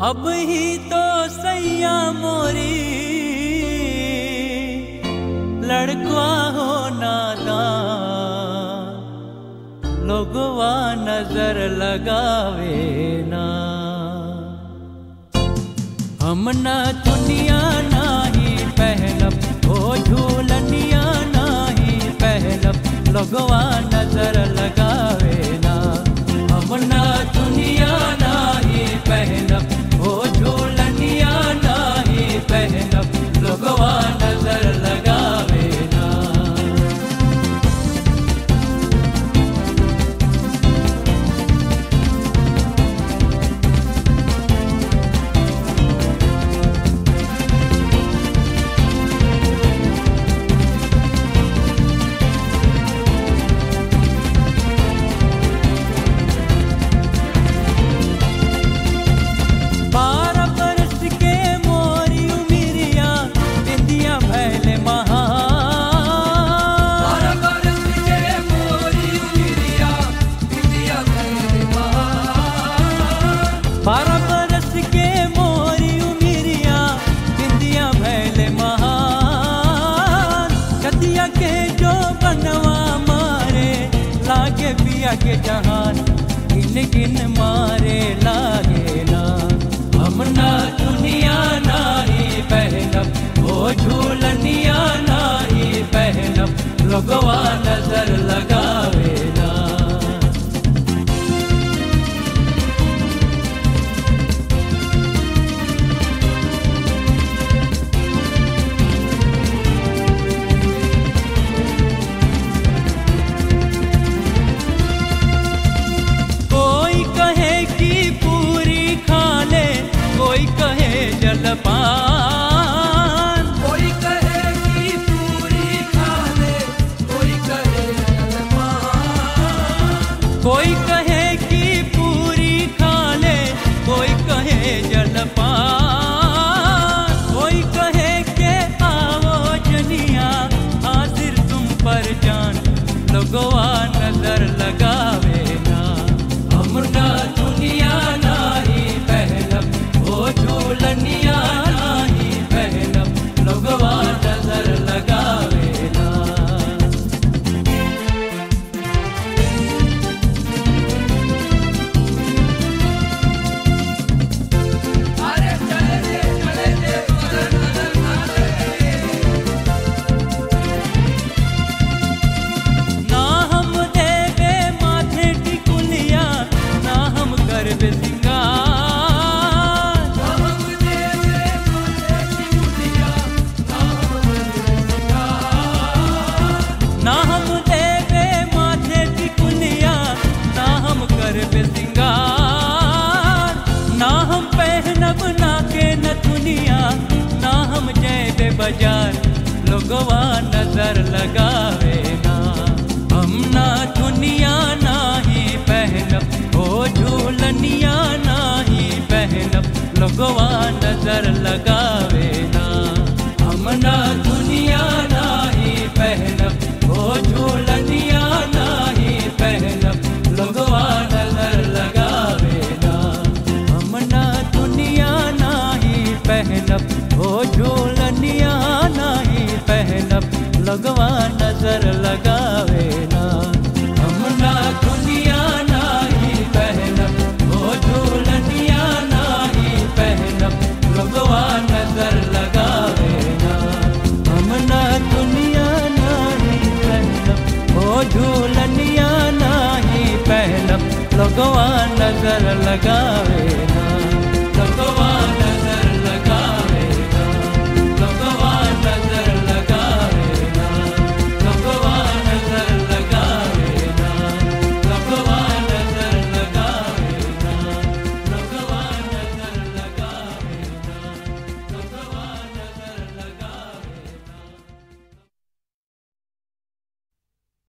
अब ही तो सैया मोरी। लड़कवा हो नादा लोगवा नज़र लगावे ना। हम न दुनिया नाही पहनब ओ झूलनिया नाही पहनब लोगवा पिया के जहान गिन गिन मारे लागे ना। हम ना दुनिया नारी पहनब ओ झूलनिया नारी पहनब लोगवा नज़र लगावे பாட बाज़ार, लोगवा नज़र लगावे ना हम ना दुनिया नाही पहनब, ओ झूलनिया, ना ही पहनब, लोगवा नज़र लगावे ना हम ना दुनिया नाही पहनब, ओ झूलनिया, ना ही पहनब, लोगवा नज़र लगावे ना हम ना दुनिया नाही पहनब लगवा नज़र लगावे ना। हम ना दुनिया नाही पहनब ओ झूलनिया नाही पहनब लगवा नज़र लगावे ना। हम ना दुनिया नाही पहनब ओ झूलनिया नाही पहनब लगवा नज़र लगावे